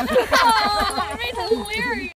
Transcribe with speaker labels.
Speaker 1: Oh, that made hilarious.